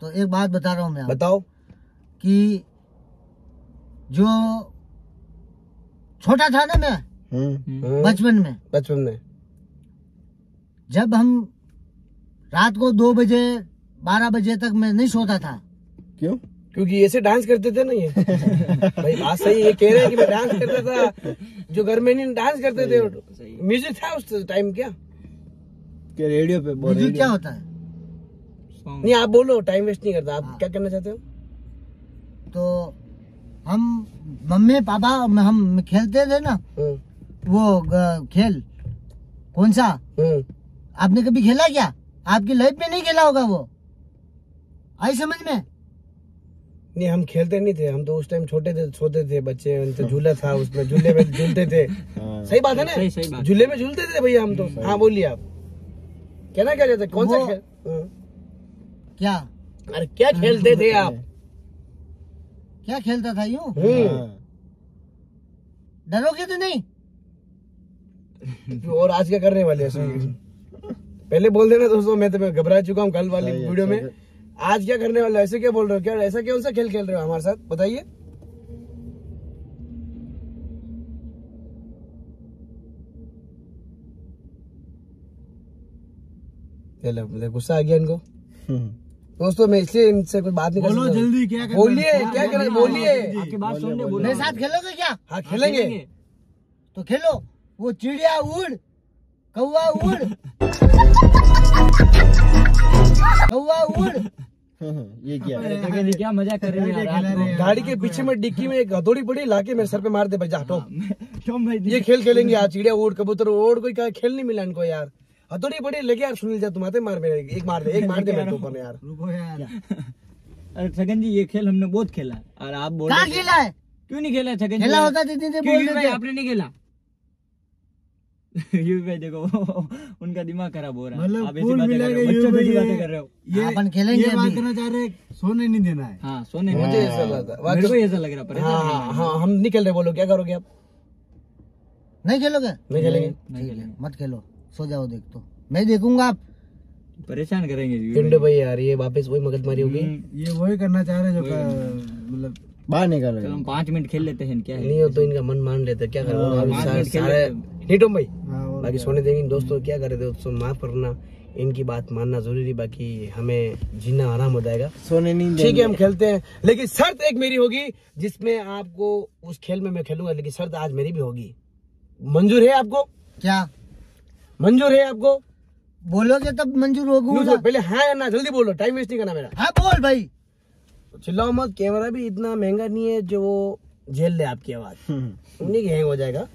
तो एक बात बता रहा हूँ मैं बताओ। कि जो छोटा था ना मैं हम्म। हाँ, बचपन में। बचपन में। जब हम रात को दो बजे बारह बजे तक मैं नहीं सोता था। क्यों? क्योंकि ऐसे डांस करते थे ना ये। भाई बात सही ये कह रहे हैं कि मैं डांस करता था। जो घर में नहीं डांस करते थे। म्यूज़िक था उस टाइम क्या? क्या रेडियो पे म्यूज़िक क्या? होता है? नहीं आप बोलो टाइम वेस्ट नहीं करता। आप क्या करना चाहते हो? तो हम मम्मी पापा हम खेलते थे ना हम्म, वो खेल। कौन सा? हम्म। आपने कभी खेला क्या? आपकी लाइफ में नहीं खेला होगा वो? आई समझ में? नहीं हम खेलते नहीं थे। हम तो उस टाइम छोटे थे सोते थे बच्चे उन तो झूला था उसमें झूले में झूलते थे। हाँ। सही बात है ना। झूले में झूलते थे भैया हम तो। हाँ बोलिए आप। कहना क्या चाहते कौन सा खेल? हाँ। क्या? अरे क्या खेलते थे आप? क्या खेलता था यूँ? हम्म। हाँ। डरोगे तो नहीं। और आज क्या करने वाले हैं? पहले बोल देना दोस्तों मैं तो मैं घबरा चुका हूँ कल वाली वीडियो में। आज क्या करने वाले ऐसे क्या बोल रहे हो? क्या ऐसा कौन सा खेल खेल रहे हो हमारे साथ? बताइए। चलो मुझे गुस्सा आ गया इनको। हम्म। दोस्तों मैं इसलिए इनसे कोई बात नहीं कर बोलो जल्दी क्या बोलिए क्या करें बोलिए। आपकी बात बोलो मेरे साथ खेलोगे क्या? हाँ खेलेंगे। तो खेलो। वो चिड़िया उड़ कौवा उड़। कौवा उड़। ये क्या? है क्या मज़ा कर रहे हो यार गाड़ी के पीछे में डिक्की में एक हथौड़ी पड़ी लाके मेरे सर पे मार दे भाई जा हटो भाई ये खेल खेलेंगे आज चिड़िया उड़ कबूतर उड़ कोई खेल नहीं मिला इनको यार। हथौड़ी पड़ी लेके यार सुनील जा तुम आते मार मेरे एक मार दे एक मार दे मेरे ऊपर यार। रुको यार। अरे छगन जी ये खेल हमने बहुत खेला है। और आप बोल कहाँ रहे खेला है? क्यों नहीं खेला छगन जी? खेला होता तो इतनी देर क्यों बोल भाई आपने नहीं खेला? यूवी भाई देखो उनका दिमाग खराब हो रहा है। मतलब आप ऐसी बातें कर रहे हो बच्चों ये ये- बातें कर रहे हो। ये अपन खेलेंगे ये बात करना चाह रहे सोने नहीं देना है। हाँ सोने मुझे ऐसा लगता है। मेरे को ऐसा लग रहा है हाँ हाँ हाँ हम नहीं खेल रहे बोलो क्या करोगे आप? नहीं खेलोगे? नहीं खेलेंगे। ठीक है मत खेलो। सो जाओ देख तो। मैं देखूँगा आप। परेशान करेंगे पिंडो भाई यार ये वापस वही मगजमारी हो गई हम्म, ये वही करना चाह रहे जो मतलब बाहर निकालो। चलो हम पाँच मिनट खेल लेते हैं क्या है? नहीं हो तो इनका मन मान लेते क्या करें? हाँ, भाई हाँ, बाकी सोने देंगे दोस्तों क्या करे दोस्तों माफ़ करना इनकी बात मानना ज़रूरी बाकी हमें जीना आराम हो जाएगा। सोने नहीं ठीक है हम खेलते हैं लेकिन शर्त एक मेरी होगी जिसमें आपको उस खेल में मैं खेलूँगा लेकिन शर्त आज मेरी भी होगी। मंजूर है आपको? क्या? मंजूर है आपको? बोलोगे तब मंजूर होगा पहले हाँ या ना जल्दी बोलो टाइम वेस्ट नहीं करना मेरा। हाँ बोल भाई। चिल्लाओ मत कैमरा भी इतना महँगा नहीं है जो वो झेल ले आपकी आवाज़। नहीं हैंग हो जाएगा।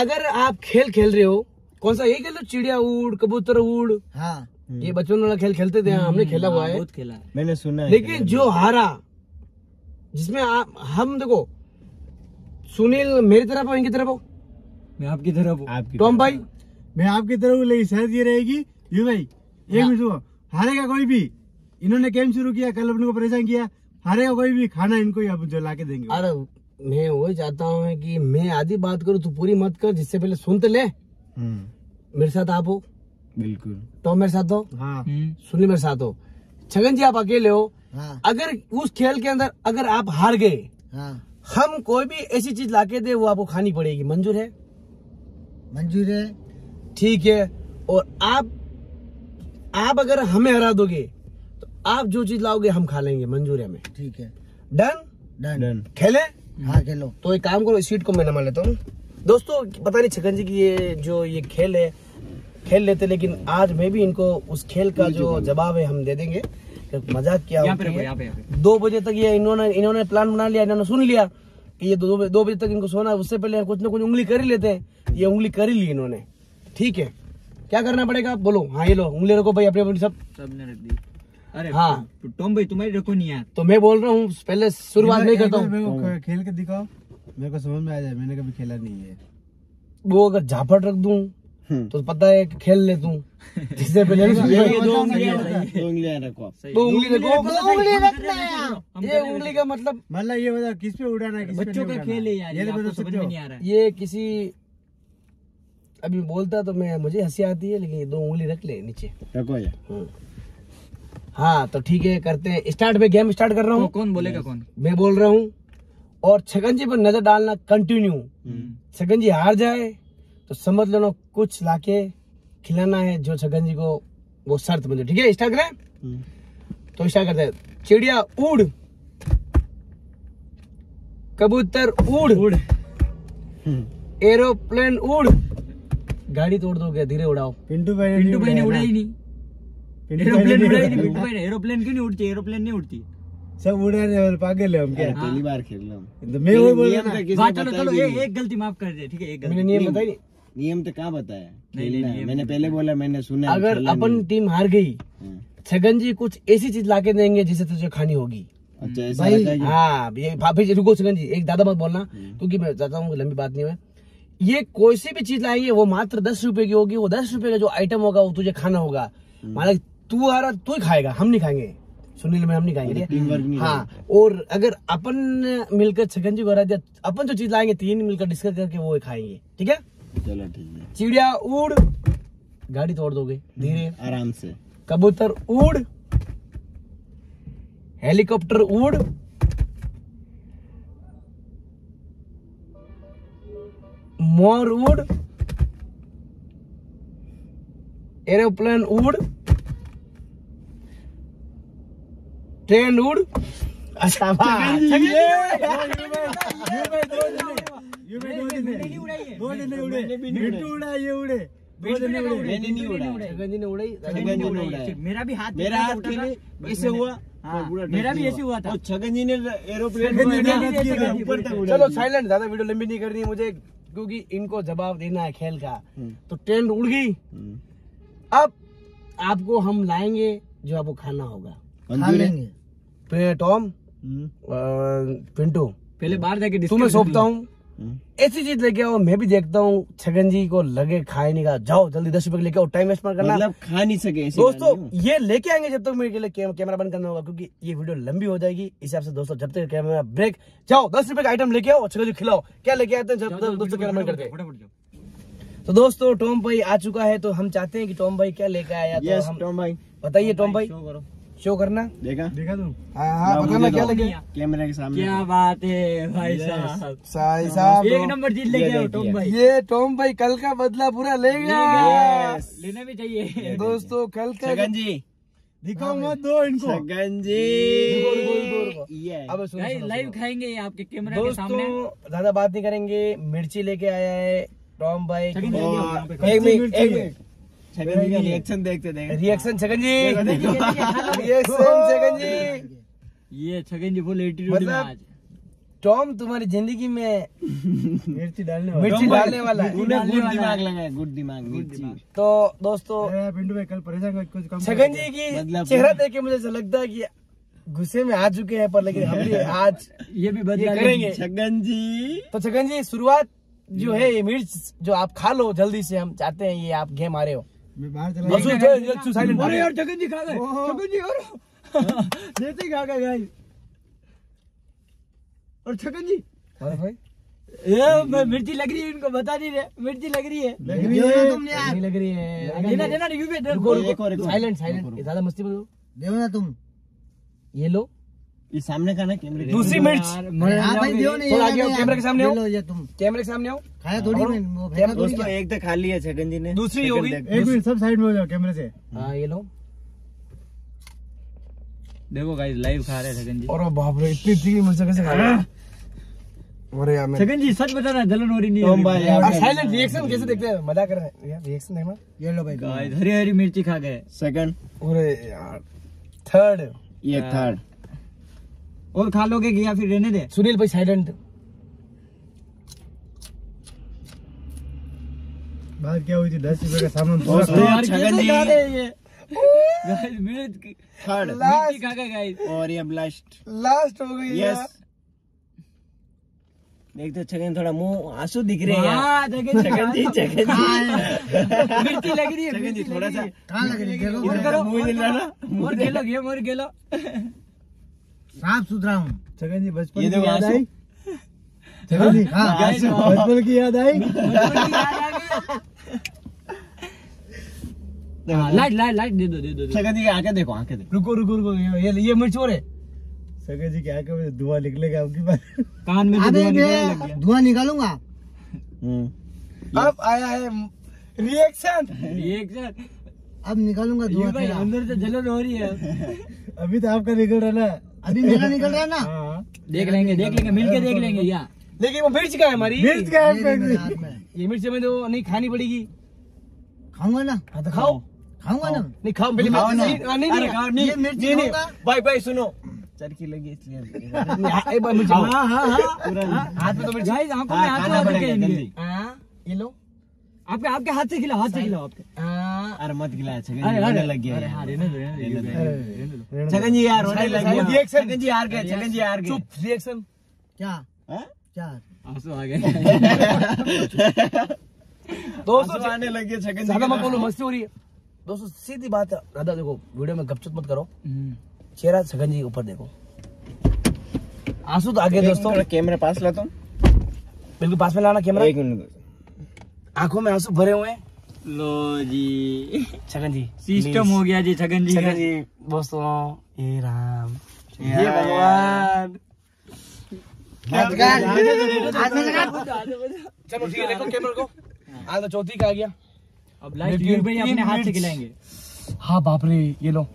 अगर आप खेल खेल रहे हो कौन सा यही खेल रहे हो चिड़िया उड़ कबूतर उड़। हाँ। ये बचपन वाला खेल खेलते थे हमने खेला हुआ हाँ, है। बहुत खेला है। मैंने सुना है लेकिन जो हारा जिसमें आप हम देखो सुनील मेरी तरफ़ हो इनकी तरफ़ हो मैं आपकी तरफ़ हूँ। आपकी टॉम भाई मैं आपकी तरफ़ हूँ, लेकिन शर्त ये रहेगी। यू भाई एक मिनट सुनो हारेगा कोई भी। इन्होंने गेम शुरू किया कल अपने को परेशान किया। हारेगा कोई भी खाना इनको ही अब जो ला के देंगे। अरे मैं वही चाहता हूँ कि मैं आधी बात करूँ तू पूरी मत कर जिससे पहले सुन तो ले। हम्म। मेरे साथ आप हो। बिल्कुल। टॉम मेरे साथ हो? हाँ। हम्म, सुनील मेरे साथ हो। छगन जी आप अकेले हो। हाँ। अगर उस खेल के अंदर अगर आप हार गए हाँ। हम कोई भी ऐसी चीज़ लाके दे वो आपको खानी पड़ेगी। मंजूर है? मंजूर है? ठीक है। और आप आप अगर हमें हरा दोगे तो आप जो चीज़ लाओगे हम खा लेंगे मंजूर है हमें। ठीक है। डन डन डन खेले? हाँ खेलो। तो एक काम करो इस सीट को मैं नमा लेता हूँ। दोस्तों पता नहीं छगन जी की ये जो ये खेल है खेल लेते लेकिन आज मैं भी इनको उस खेल का जो जवाब है हम दे देंगे। मज़ाक किया पे होती रखो यहाँ पे यहाँ पे। दो बजे तक ये इन्होंने इन्होंने प्लान बना लिया इन्होंने सुन लिया। कि ये दो दो बजे तक इनको सोना है उससे पहले कुछ ना कुछ उंगली कर ही लेते हैं। ये उंगली कर ही ली इन्होंने। ठीक है। क्या करना पड़ेगा? आप बोलो। हाँ ये लो। उंगली रखो भाई अपने अपनी सब। सबने रख दी। अरे हाँ। तो टॉम भाई तुम्हें रखो नहीं यार। तो मैं बोल रहा हूँ पहले शुरुआत नहीं करता हूँ। मेरे को खे- खेल के दिखाओ। मेरे को समझ में आ जाए मैंने कभी खेला नहीं है। वो अगर झापट रख दूँ। तो पता है खेल ले तू। जिससे पहले दो उंगलियाँ है। रखो। है। दो उंगली रखो। उंगली रखना है। ये उंगली का मतलब मतलब ये बताओ किस पे उड़ाना है बच्चों का खेल है यार ये ये तो आपको बता समझ में नहीं आ रहा है। ये किसी अभी बोलता तो मैं मुझे हँसी आती है लेकिन ये दो उंगली रख ले नीचे। रखो ये। हाँ। तो ठीक है करते हैं। स्टार्ट में गेम स्टार्ट कर रहा तो हूँ कौन बोलेगा कौन? मैं बोल रहा हूँ और छगन जी पर नज़र डालना कंटिन्यू हम्म। छगन जी हार जाए तो समझ लेना कुछ लाके खिलाना है जो छगन जी को वो शर्त मुझे ठीक है स्टार्ट करें? हम्म। तो स्टार्ट करते हैं। चिड़िया उड़। कबूतर उड़। उड़। एरोप्लेन उड़। गाड़ी तोड़ दोगे धीरे उड़ाओ। पिंटू भाई पिंटू भाई ने उड़ाई नहीं। एरोप्लेन उड़ाई नहीं पिंटू भाई ने। एरोप्लेन क्यों नहीं उड़ती? एरोप्लेन नहीं उड़ती। सब उड़ाने वाले पागल है हम क्या? पहली बार खेल रहा हूँ तो मैं वो बोल रहा ने चलो चलो एक गलती माफ़ कर दे ठीक है एक गलती। मैंने नियम बताई। नियम तो कहाँ बताया खेलना है। मैंने पहले बोला मैंने सुना अगर अपन टीम हार गई हाँ। छगन जी कुछ ऐसी चीज़ लाके देंगे जिसे तुझे खानी होगी। अच्छा ऐसा भाई, है क्या? हाँ ये भाभी रुको छगन जी एक दादा मत बोलना क्योंकि मैं चाहता हूँ लंबी बात नहीं है ये कोई सी भी चीज़ लाएँगे वो मात्र दस रुपए की होगी वो दस रुपए का जो आइटम होगा वो तुझे खाना होगा। माना तू आ रहा तू ही खाएगा हम नहीं खाएँगे। सुनील में हम नहीं खाएँगे। है? नहीं हाँ और अगर अपन मिलकर छगन जी को हरा दिया अपन जो चीज़ लाएँगे तीन मिलकर डिस्कस करके वो खाएँगे ठीक है? चलो ठीक है। चिड़िया उड़। गाड़ी तोड़ दोगे धीरे। आराम से। कबूतर उड़। हेलीकॉप्टर उड़। मोर उड़। एरोप्लेन उड़। ट्रेन उड़। अच्छा ये भाई दो दिन नहीं उड़ाई है। दो दिन नहीं उड़े उड़ा ये उड़े। दो दिन नहीं उड़े। मैंने नहीं छगन जी ने उड़ाई। छगन जी ने उड़ाया मेरा भी हाथ मेरा हाथ ऐसे मैंने- हुआ। हाँ, पूरा मेरा भी ऐसे हुआ था। और छगन जी ने एरोप्लेन को है। ऊपर तक उड़ा चलो साइलेंट ज़्यादा वीडियो लंबी नहीं करनी है मुझे क्योंकि इनको जवाब देना है खेल का। हम्म। तो ट्रेन उड़ गई। हम्म। अब आपको हम लाएँगे जो आपको खाना होगा। है? Tom hmm. पिंटू। पहले बाहर जाके तुम्हें सौंपता हूँ। ऐसी चीज़ लेके आओ मैं भी देखता हूँ छगन जी को लगे खाए नहीं का जाओ जल्दी दस रुपए लेके आओ टाइम वेस्ट मत करना। मतलब खा नहीं सके दोस्तों ये लेके आएँगे जब तक तो मेरे के लिए कैम- कैमरा बंद करना होगा क्योंकि ये वीडियो लंबी हो जाएगी। इस हिसाब से दोस्तों जब तक कैमरा ब्रेक जाओ दस रुपए का आइटम लेके आओ छगन जी खिलाओ। क्या लेके आते हैं जब तक दोस्तों कैमरा बंद करते। तो दोस्तों टॉम भाई आ चुका है तो हम चाहते हैं कि टॉम भाई क्या लेके आया तो हम टॉम भाई। बताइए टॉम भाई शो करना। देखा? देखा तू? हाँ हाँ बताना क्या लगे? कैमरे के सामने। क्या बात है भाई साहब। साई साहब एक नंबर चीज़ लेके ये आओ देखिए। टॉम भाई। ये टॉम भाई कल का बदला पूरा ले गया। लेना भी चाहिए। दोस्तों कल का जी दिखाओ मत दो इनको। अब सुनो, लाइव खाएँगे आपके कैमरा के सामने। दोस्तों ज़्यादा बात नहीं करेंगे। मिर्ची लेके आया है टॉम भाई। एक मिनट एक मिनट। रिएक्शन देखते रिएक्शन छगन जी। रिएक्शन छगन जी ये छगन जी फुल एटीट्यूड में मतलब आज। टॉम तुम्हारी ज़िंदगी में मिर्ची डालने वाला। मिर्ची डालने वाला है। तूने गुड दिमाग लगाया गुड दिमाग मिर्ची। तो दोस्तों पिंटू भाई कल परेशान कर कुछ कम छगन जी की मतलब- चेहरा देख के मुझे ऐसा लगता है कि गुस्से में आ चुके हैं पर लेकिन हम भी आज ये भी बदला करेंगे। छगन जी तो छगन जी शुरुआत जो है ये मिर्च जो आप खा लो जल्दी से हम चाहते हैं ये आप गेम आ रहे हो। मैं बाहर चला बस गया। जो- जो- जो silent अरे यार छगन जी खा गए? छगन जी और? देते ही खा गए गाइस और छगन जी? अरे भाई? ये मैं मिर्ची लग रही है इनको बता नहीं रहे। मिर्ची लग रही है। लग रही है। तुम यार। लग रही है। देना देना यू भी रुको और, साइलेंट साइलेंट। ज़्यादा मस्ती मत करो। दो ना तुम। ये लो। ये सामने का ना कैमरे दूसरी मिर्च। हाँ थोड़ा आगे आओ, कैमरे के सामने आओ। ये तुम। कैमरे के सामने आओ। खाया थोड़ी मैं वो फेंका थोड़ी दोस्तों एक तो खा लिया छगन जी ने। दूसरी होगी। एक मिनट सब साइड में हो जाओ कैमरे से। हाँ ये लो। देखो गाइस लाइव खा रहे छगन जी। और बाप रे इतनी तीखी मिर्च कैसे खा रहे हैं? अरे यार मैं छगन जी सच बताना जलन हो रही नहीं टॉम भाई आप साइलेंट रिएक्शन कैसे देखते हैं? मज़ा कर रहे हैं। यार रिएक्शन देखना। ये लो भाई। गाइस हरी हरी मिर्ची खा गए। सेकंड अरे यार। थर्ड ये थर्ड और खा लोगे कि या फिर रहने दे। सुनील भाई साइलेंट बात क्या हुई थी? दस रुपए का सामान हैं और ये ब्लास्ट लास्ट हो गई यस देख तो छगन थोड़ा मुँह आँसू दिख रहे हैं यार। हाँ, छगन जी। छगन जी मिर्ची लग रही है छगन जी थोड़ा सा कहाँ लग रही है? देखो करो। मुँह और खेलो गेम और खेलो। साफ़ सुथरा हूँ। छगन जी बचपन की देखो याद आई? छगन जी हाँ बचपन की याद आई? हाँ, लाइट लाइट लाइट दे दो दे दो छगन जी की आँखें देखो आँखें देखो। रुको रुको रुको ये ये, मिर्च और है। सगे जी क्या कहे धुआँ निकलेगा आपकी बात। कान में तो धुआँ निकलने गया। धुआँ निकालूँगा। अब आया है रिएक्शन। एक सर अब निकालूँगा धुआँ भाई अंदर से जलन हो रही है। अभी तो आपका निकल रहा है ना। अभी मेरा निकल रहा है ना? हाँ देख लेंगे देख लेंगे मिलके देख लेंगे या। लेकिन वो मिर्च का है हमारी। मिर्च का है हाथ में। ये मिर्च हमें तो नहीं खानी पड़ेगी। खाऊँगा ना? हाँ तो खाओ। खाऊँगा ना? नहीं खाओ। पहले खाओ ना। नहीं नहीं नहीं। खाओ, ये मिर्च नहीं, भाई भाई सुनो। चरखी लगी इसलिए। हाँ, हाँ हाँ। हाँ हाथ में तो मिर्च। गाइस आँखों में हाँ, आँसू खाना आ चुके पड़ेगा हैं इनके। जल्दी हाँ, ये लो। आपके आपके हाथ से खिलाओ हाथ से खिलाओ आपके हाँ, अरे मत खिलाया छगन अरे जी रोने लग गया अरे हाँ यार। रहने दो रहने छगन जी यार रोने लग गया। reaction। छगन जी हार गए छगन जी हार गए। चुप रिएक्शन क्या? हाँ? क्या आँसू आ गए। दोस्तों आने लग गए छगन जी। ज़्यादा मत बोलो मस्ती हो रही है। दोस्तों सीधी बात है दादा देखो वीडियो में गपचुप मत करो। हम्म। चेहरा छगन जी के ऊपर देखो। आँसू तो आगे दोस्तों। कैमरा पास लाता हूँ बिल्कुल पास में लाना कैमरा। एक मिनट आँखों में आँसू भरे हुए हैं। लो जी। छगन जी सिस्टम हो गया जी छगन जी। छगन जी दोस्तों हे राम। राम। भगवान। चलो ठीक है देखो कैमरा को। आज तो चौथी का आ गया। अब भाई अपने हाथ से खिलाएँगे। हाँ बाप रे ये लो।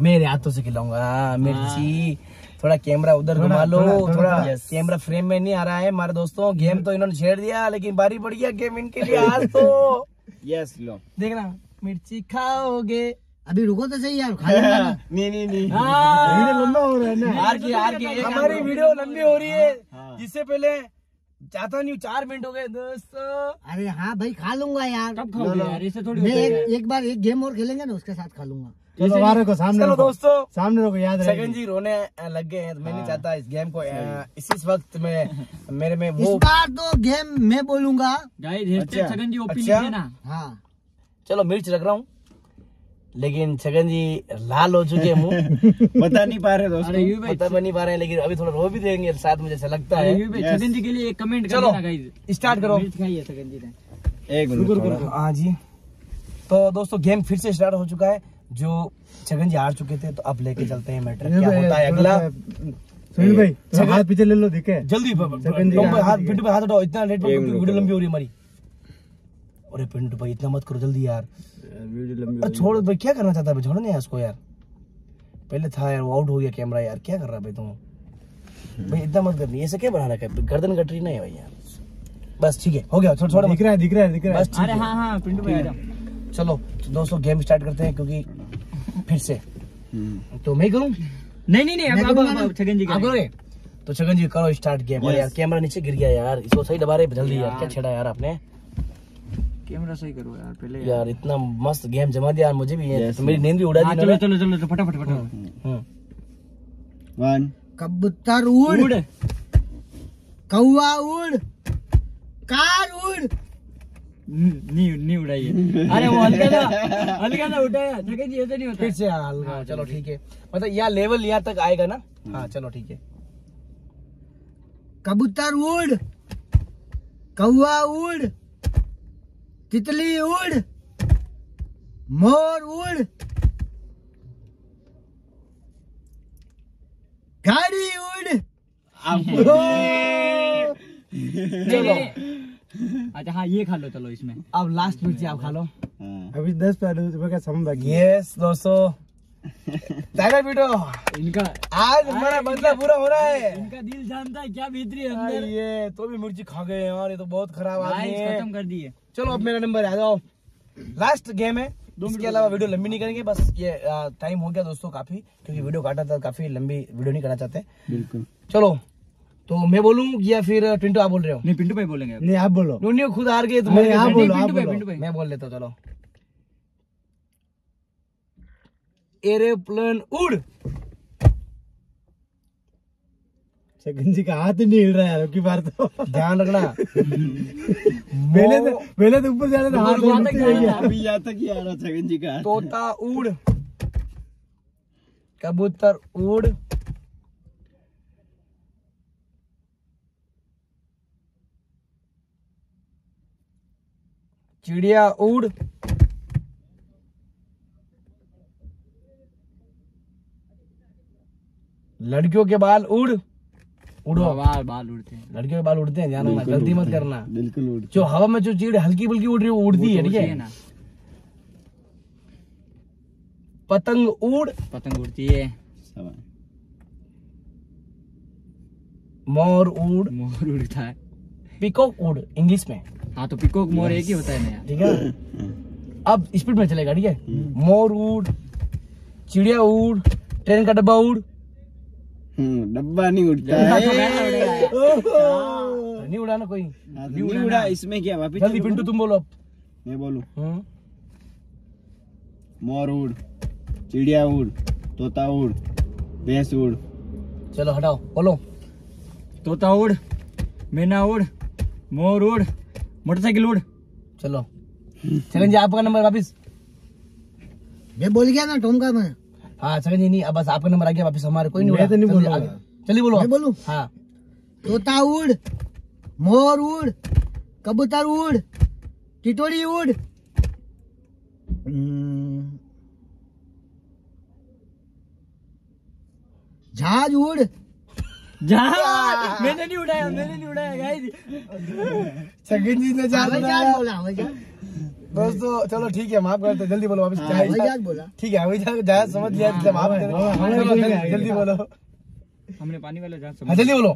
मेरे हाथों से खिलाऊँगा। हाँ, मिर्ची थोड़ा कैमरा उधर घुमा लो थोड़ा- थोड़ा, थोड़ा- कैमरा फ्रेम में नहीं आ रहा है। हमारे दोस्तों गेम तो इन्होंने छेड़ दिया लेकिन बारी पड़ गया गेम इनके लिए आज तो। यस लो। देखना मिर्ची खाओगे। अभी रुको तो सही यार। नहीं नहीं नहीं। वीडियो लंबा हो रहा है ना? हार की हार की। हमारी वीडियो लंबी हो रही है। हाँ। जिससे पहले चाहता नहीं चार मिनट हो गए दोस्तों। अरे हाँ भाई खा लूँगा यार। कब खाओगे यार? ऐसे थोड़ी मैं एक, बार एक गेम और खेलेंगे ना उसके साथ खा लूँगा। हमारे को सामने चलो दोस्तों सामने रखो याद रहेगी जी रोने लग गए हैं तो मैं नहीं चाहता इस गेम को इस इस वक्त में मेरे में इस बार तो गेम मैं बोलूँगा। अच्छा, छगन जी ओपी अच्छा। ना। हाँ। चलो मिर्च रख रहा हूँ। लेकिन छगन जी लाल हो चुके हैं मुँह। बता नहीं पा रहे दोस्तों। पता बन नहीं पा रहे हैं लेकिन अभी थोड़ा रो भी देंगे साथ में जैसा लगता है. छगन जी के लिए एक कमेंट चलो, स्टार्ट करो। छगन जी ने। एक मिनट हाँ जी। तो दोस्तों गेम फिर से स्टार्ट हो चुका है। जो छगन जी हार चुके थे तो अब लेके चलते हैं मैटर क्या होता है? अगला सुनील भाई थोड़ा हाथ पीछे ले लो दिखे। जल्दी छगन जी हाथ पिंटू पे हाथ उठाओ इतना लेट एक वीडियो लंबी हो रही हमारी। अरे पिंटू भाई इतना मत करो जल्दी यार। छोड़ भाई क्या करना चाहता है भाई? छोड़ो नहीं इसको यार। पहले था यार वो आउट हो गया कैमरा यार। क्या कर रहा है भाई तुम भाई इतना मत करनी। ऐसे क्या बना रखा है? गर्दन कट रही नहीं है भाई यार? बस ठीक है हो गया। थोड़ा थोड़ा दिख रहा है दिख रहा है दिख रहा है। अरे है। हाँ हाँ पिंटू भाई आ जाओ। चलो तो दोस्तों गेम स्टार्ट करते हैं क्योंकि फिर से। हम्म। तो मैं ही करूँ? नहीं नहीं नहीं अब अब छगन जी आप करोगे? तो छगन जी करो स्टार्ट गेम. यार कैमरा नीचे गिर गया यार। इसको सही दबा रहे जल्दी यार। क्या छेड़ा यार आपने? कैमरा सही करो यार पहले यार। इतना मस्त गेम जमा दिया यार मुझे भी। Yes, तो मेरी नींद भी उड़ा हाँ, दी चलो इन्होंने। चलो चलो फटाफट फटाफट। हम्म। वन कबूतर उड़। कौआ उड़। कार उड़। नहीं नहीं उड़ाइए अरे वो हल्का सा हल्का सा उठाया छगन जी ऐसे नहीं होता। फिर से हल्का चलो ठीक है। मतलब यहाँ लेवल यहाँ तक आएगा ना? हाँ चलो ठीक है। कबूतर उड़ कौआ उड़ तितली उड़ मोर उड़ गाड़ी उड़। चलो। अच्छा हाँ ये खा लो चलो इसमें। अब लास्ट मिर्ची आप खा लो। हाँ। अभी दस रुपए का समय बाकी यस दोस्तों। टाइगर वीडियो इनका आज हमारा बदला पूरा हो रहा है। इनका दिल जानता है क्या भीतरी है अंदर। ये तो भी मिर्ची खा गए यार ये तो बहुत खराब आदमी है। खत्म कर दिए। चलो अब मेरा नंबर आ जाओ। लास्ट गेम है। इसके अलावा वीडियो लंबी नहीं करेंगे बस ये टाइम हो गया दोस्तों काफ़ी क्योंकि वीडियो काटा था काफ़ी लंबी वीडियो नहीं करना चाहते। बिल्कुल। चलो तो मैं बोलूँ या फिर पिंटू आप बोल रहे हो? नहीं पिंटू भाई बोलेंगे नहीं आप बोलो। नूनी खुद हार गए तो मैं- आप बोलो, आप पिंटू बोलो। मैं बोल लेता चलो। एरोप्लेन उड़! छगन जी का हाथ ही नहीं हिल रहा है यार की बार तो ध्यान रखना। पहले तो पहले तो ऊपर जाना था हाथ नीचे तक रह जाना गया अभी यहाँ तक ही आ रहा छगन जी का तोता उड़! कबूतर उड़! चिड़िया उड़। लड़कियों के बाल उड़। उड़ो। हाँ, बाल बाल उड़ते हैं। लड़कियों के बाल उड़ते हैं ध्यान रखना गलती मत करना। बिल्कुल जो हवा में जो चीड़ हल्की फुल्की उड़ रही है तो उड़ती है ठीक है? पतंग उड़। पतंग उड़ती है। मोर उड़। मोर उड़ता है। पिकॉक उड़ इंग्लिश में। हाँ तो पिकोक मोर एक ही होता है ना ठीक है? अब स्पीड में चलेगा ठीक है? मोर उड़ चिड़िया उड़ ट्रेन का डब्बा उड़ हम्म, डब्बा नहीं उड़ता। है तो नहीं उड़ा ना कोई। हाँ, तो नहीं उड़ा इसमें क्या वापिस जल्दी पिंटू तुम बोलो अब। मैं बोलूँ। हम्म, मोर उड़ चिड़िया उड़ तोता उड़ भैंस उड़ चलो हटाओ बोलो। तोता उड़ मैना उड़ मोर उड़ मोटरसाइकिल उड़। चलो। छगन जी आपका नंबर वापिस। मैं बोल गया ना टोमका में। हाँ छगन जी नहीं अब बस आपका नंबर आ गया वापिस हमारे कोई नहीं तो नहीं बोलूँगा। आगे। बोलो। मैं आप। हाँ। तोता उड़ मोर उड़ कबूतर उड़ टिटोरी उड़। हम्म, जहाज़ उड़ मैंने नहीं उड़ाया मैंने नहीं उड़ाया गाइस छगन जी ने बोला दोस्तों चलो ठीक है माफ़ करते जल्दी बोलो वापिस जहाज़ बोला। ठीक है जहाज़ समझ लिया जब आप जल्दी- जल्दी बोलो। हमने पानी वाला जहाज़ हाँ समझ जल्दी बोलो।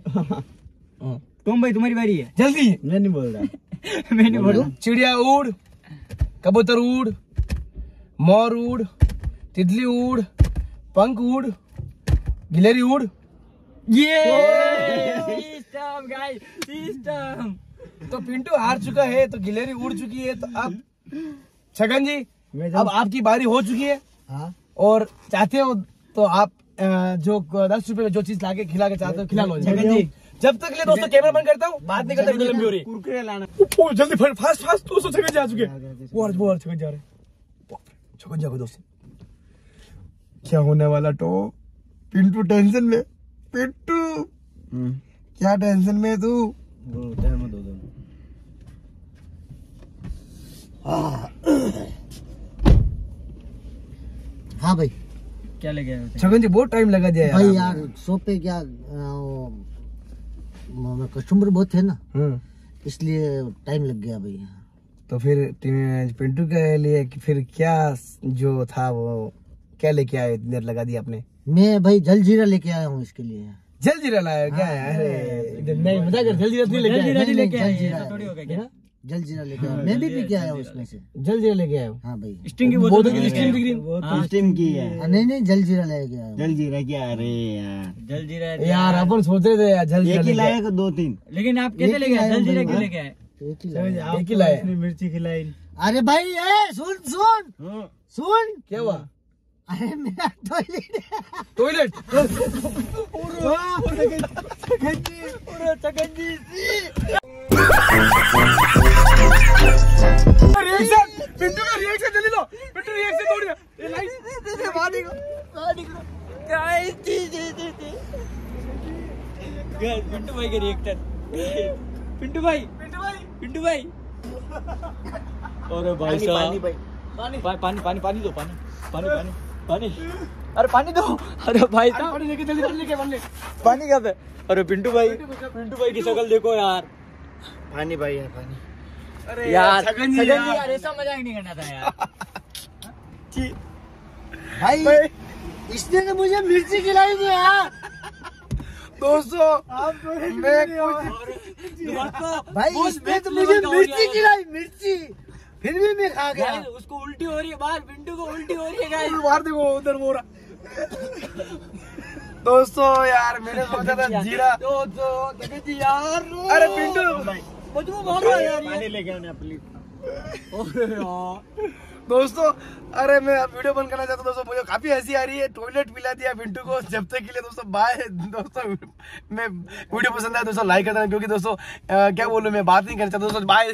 तुम भाई तुम्हारी बारी है। जल्दी। मैं नहीं बोल रहा। मैं नहीं बोलूँ। चिड़िया उड़ कबूतर उड़ मोर उड़ तितली उड़ पंख उड़ गिलेरी उड़। ये सिस्टम गाइस सिस्टम तो पिंटू हार चुका है तो गिलेरी उड़ चुकी है तो अब छगन जी अब आपकी बारी हो चुकी है। हाँ। और चाहते हो तो आप जो दस रुपए में जो चीज़ लाके खिला के चाहते हो खिला लो। छगन जी जब तक लिए दोस्तों कैमरा बंद करता हूँ बात नहीं करता वीडियो लंबी हो रही कुरकुरे लाना। जल्दी फास्ट फास्ट दोस्तों छगन जी आ चुके वो वो और छगन जा रहे छगन जा दोस्तों। क्या होने वाला तो पिंटू टेंशन में। पिंटू हम्म, क्या टेंशन में तू? वो टाइम दो दो हाँ भाई। क्या ले गया छगन जी बहुत टाइम लगा दिया भाई यार यार शॉप पे क्या वो, कस्टमर बहुत थे ना। हम्म। इसलिए टाइम लग गया भाई। तो फिर पिंटू के लिए कि फिर क्या जो था वो क्या लेके आए इतनी देर लगा दी आपने? मैं भाई जल जीरा लेके आया हूँ इसके लिए। जल जीरा लाया क्या है अरे नहीं मज़ाक कर जल जीरा नहीं लेके जल्दी आए लेके जल जीरा ऐसा थोड़ी होगा क्या? जल जीरा लेके आया। मैं भी पी के आया हूँ इसमें से। जल जीरा लेके आया हो। हाँ भाई। स्टिंग की बोतल की लेके स्टीम आए। दिख हाँ, स्टीम की है। हाँ, नहीं नहीं जल जीरा लेके आया हूँ। जल जीरा क्या? अरे यार। जल जीरा यार अपन सोच रहे थे यार जल जीरा एक ही लाए दो तीन? लेकिन आप कैसे एक ले ही गए जल जीरा क्यों हाँ। लेके आए? एक ही ही लाए मिर्ची खिलाई। अरे भाई ए सुन सुन। हाँ, सुन। क्या हुआ? अरे मेरा टॉयलेट टॉयलेट रिएक्शन पिंटू का रिएक्शन जल्दी लो। पिंटू रिएक्शन तोड़ दिया। ये लाइट बाहर निकलो। पिंटू भाई के रिएक्टर पिंटू भाई। पिंटू भाई। पिंटू भाई। अरे भाई साहब। पानी पानी पानी पानी दो पानी। पानी पानी। पानी। अरे पानी दो। अरे भाई साहब। पानी लेके जल्दी लेके पानी। पानी कब है अरे पिंटू भाई। पिंटू भाई की शक्ल देखो यार। पानी भाई है पानी। अरे यार छगन जी यार। यार। ऐसा मज़ाक नहीं करना था यार। भाई इसने तो मुझे मिर्ची खिलाई थी यार। दोस्तों मैं कुछ भाई इसने तो मुझे मिर्ची खिलाई मिर्ची। फिर भी मैं खा गया। उसको उल्टी हो रही है बाहर पिंटू को उल्टी हो रही है गाइस मार देखो उधर वो रहा। दोस्तों यार मैंने सोचा था जीरा। जी यार अरे पिंटू मुझको मार यार ये। पानी लेके आने प्लीज़ दोस्तों अरे मैं अब वीडियो बंद करना चाहता हूँ दोस्तों मुझे काफ़ी हँसी आ रही है। टॉयलेट पिला दिया पिंटू को जब तक के लिए दोस्तों बाय दोस्तों मैं वीडियो पसंद आया दोस्तों लाइक कर देना क्योंकि दोस्तों अ, क्या बोलूँ मैं बात नहीं करना चाहता दोस्तों बाय